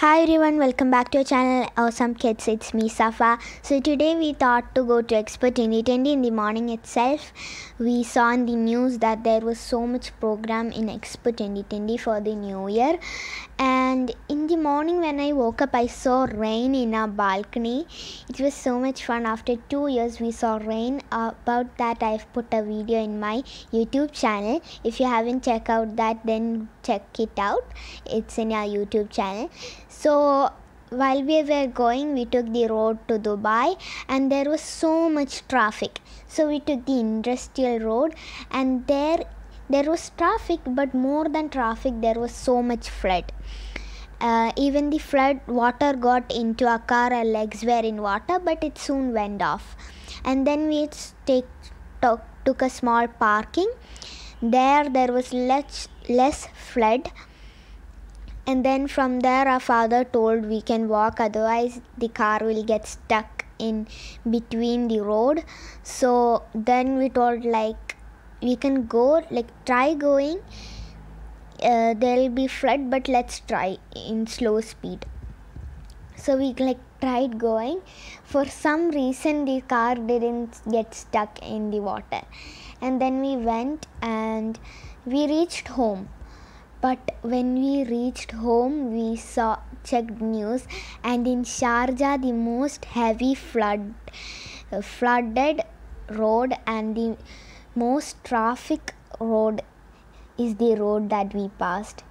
Hi everyone, welcome back to our channel Awesome Kids. It's me Safa. So today we thought to go to Expo 2020 in the morning itself. We saw in the news that there was so much program in Expo 2020 for the new year. And in the morning when I woke up, I saw rain in our balcony. It was so much fun. After two years, we saw rain. About that, I've put a video in my YouTube channel. If you haven't checked out that, then check it out. It's in our YouTube channel. So while we were going, we took the road to Dubai, and there was so much traffic. So we took the industrial road, and there there was traffic, but more than traffic, there was so much flood. Uh, even the flood water got into our car, our legs were in water, but it soon went off. And then we take, took, took a small parking. There, there was less, less flood. And then from there our father told we can walk otherwise the car will get stuck in between the road. So then we told like we can go like try going. Uh, there'll be flood but let's try in slow speed so we like tried going. For some reason the car didn't get stuck in the water. And then we went and we reached home. But when we reached home, we saw checked news, and in Sharjah, the most heavy flood, uh, flooded road and the most traffic road is the road that we passed.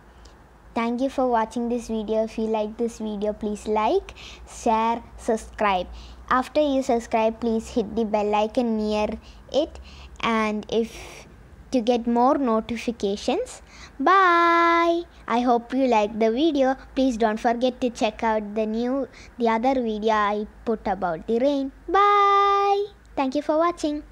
Thank you for watching this video. If you like this video, please like, share, subscribe. After you subscribe, please hit the bell icon near it. And if to get more notifications. Bye. I hope you liked the video. Please don't forget to check out the new the other video I put about the rain. Bye. Thank you for watching.